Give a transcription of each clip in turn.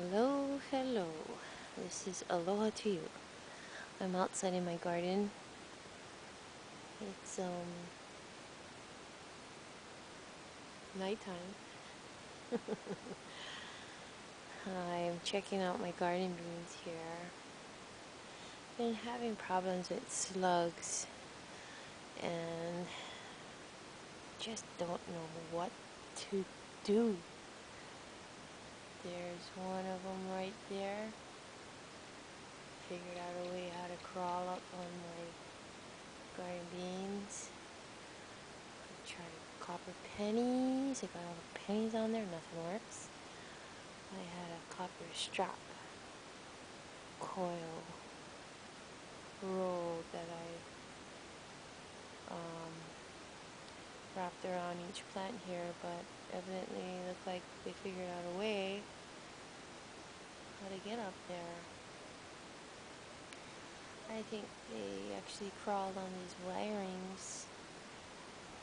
Hello, hello. This is Aloha to you. I'm outside in my garden. It's um nighttime. I'm checking out my garden beans here. Been having problems with slugs and just don't know what to do. There's one of them right there. Figured out a way how to crawl up on my garden beans. Tried copper pennies. I got all the pennies on there. Nothing works. I had a copper strap coil roll that I um, wrapped around each plant here, but evidently it looked like they figured out a way get up there. I think they actually crawled on these wirings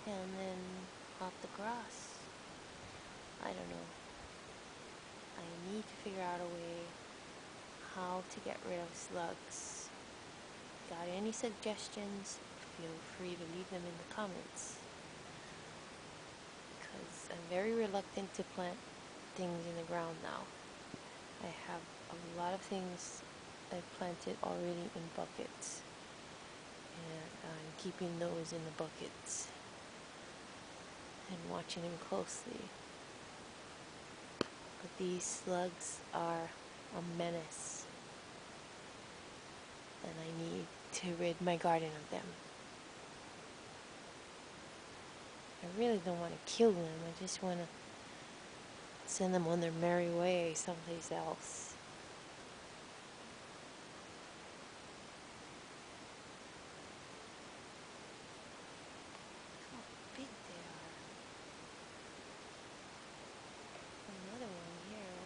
and then off the grass. I don't know. I need to figure out a way how to get rid of slugs. Got any suggestions? Feel free to leave them in the comments because I'm very reluctant to plant things in the ground now. Have a lot of things I planted already in buckets and I'm keeping those in the buckets and watching them closely. But these slugs are a menace and I need to rid my garden of them. I really don't want to kill them. I just want to send them on their merry way someplace else. How big they are. Another one here.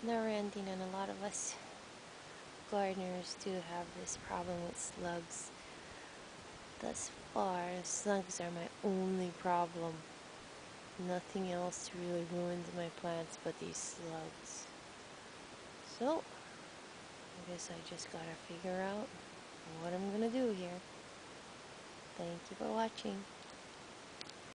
It's never ending and a lot of us gardeners do have this problem with slugs. Thus far, slugs are my only problem. Nothing else really ruins my plants but these slugs. So, I guess I just gotta figure out what I'm gonna do here. Thank you for watching.